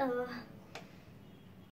嗯